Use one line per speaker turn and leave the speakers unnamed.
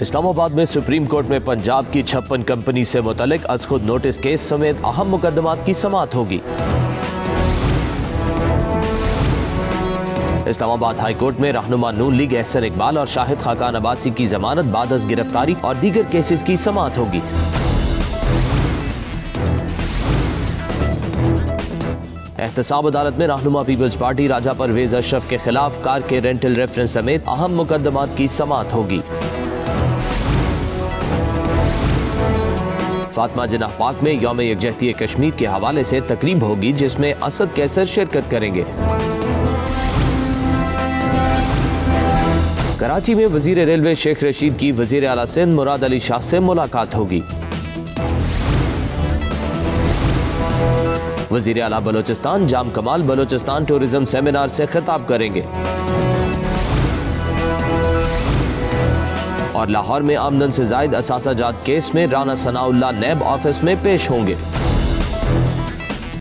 اسلام آباد میں supreme court میں پنجاب کی چھپن کمپنی سے متعلق از خود نوٹس کیس سمیت اہم مقدمات کی سماعت ہوگی۔ اسلام آباد ہائی کورٹ میں رہنما نون لیگ احسن اقبال اور شاہد خاقان عباسی کی ضمانت بعد از گرفتاری اور دیگر کیسز کی سماعت ہوگی۔ احتساب عدالت میں رہنما پیپلز پارٹی راجہ پرویز اشرف کے خلاف کار کے رینٹل ریفرنس سمیت اہم مقدمات کی سماعت ہوگی۔ فاطمہ جناح پاک میں یوم یکجہتی کشمیر کے حوالے سے تقریب ہوگی، جس میں اسد کیسر شرکت کریں گے۔ کراچی میں وزیر ریلوے شیخ رشید کی وزیر اعلیٰ سندھ مراد علی شاہ سے ملاقات ہوگی۔ وزیر اعلیٰ بلوچستان جام کمال بلوچستان ٹورزم سیمینار سے خطاب کریں گے۔ اور لاہور میں آمدن سے زائد اثاثہ جات کیس میں رانا ثناء اللہ نیب آفس میں پیش ہوں گے۔